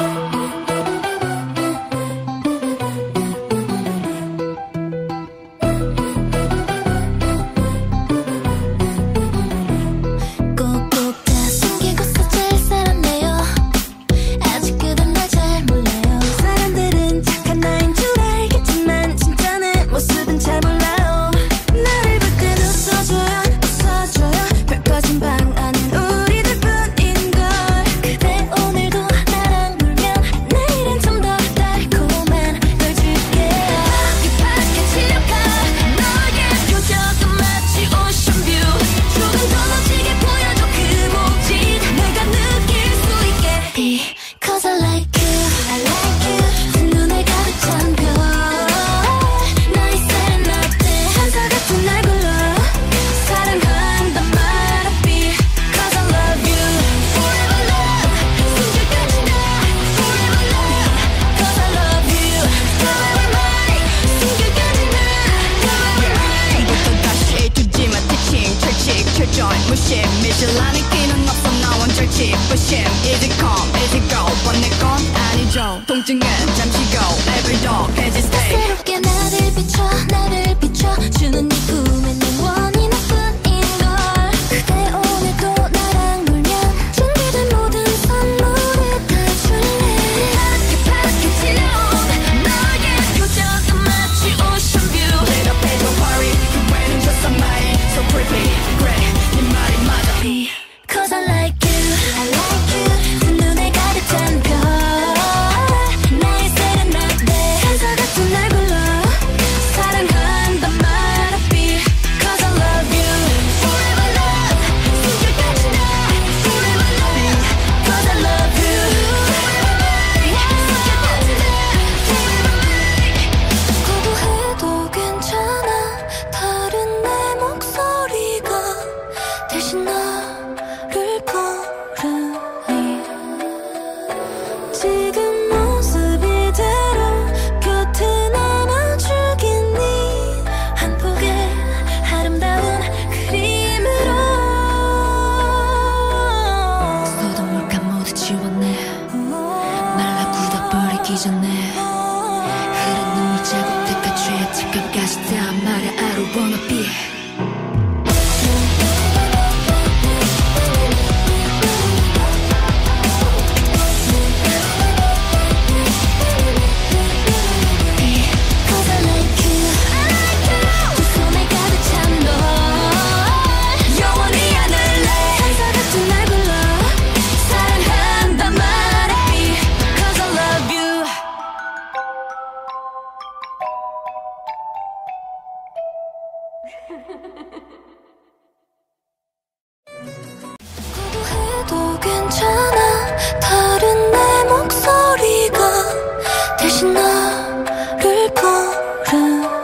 Oh. 무심 미실라니 기능 없어 나 원절치 부심 Is it come? Is it go? 번내 건 아니죠 통증은 잠시 go Every dog has wanna be. 구도해도 괜찮아. 다른 내 목소리가 대신 나를 부른